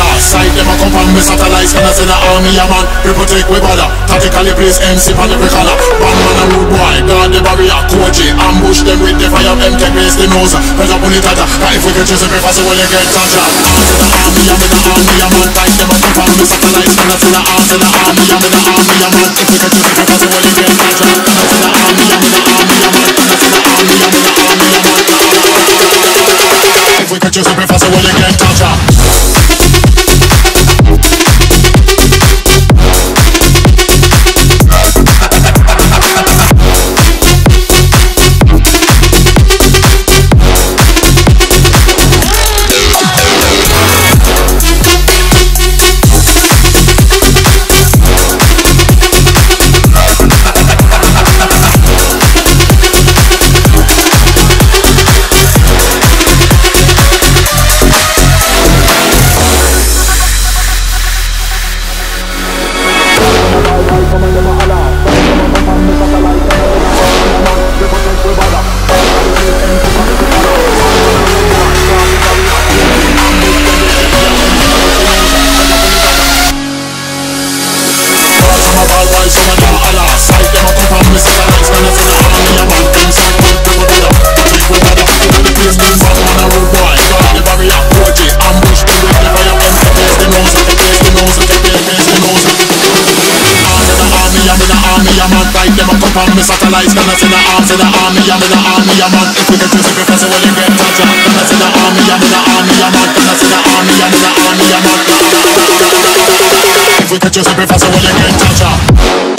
Allah Side them a come from me satellites Can I say the army a man People take we bother Tactically place MC on every color One man a rude boy Guard the barrier it Ambush them with the fire Them take the nose Press up on the tata If we can choose every fast Well you get touch Arm to the army I'm the army a man Side them a come from me satellites Can I say the arm to the army I'm army a man If we can choose every fast Well you get touch Can I say the army I'm the army a man Can I say the army I'm the army a man If we can choose every fast Well you get touch army I'm in the army a man Side them a come from me satellites. I say the arm to the army I'm in the army a man If we can choose every person Well you get touch Can I say the army I'm in the army a man Can I say the army I'm in the army a man If we can choose every person Well you get touch